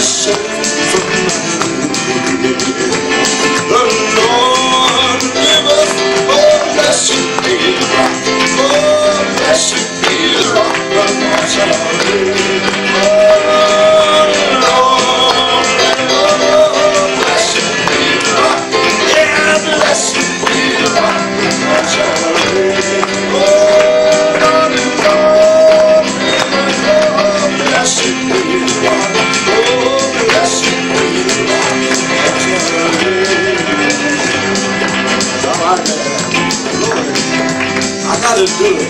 say Blessed be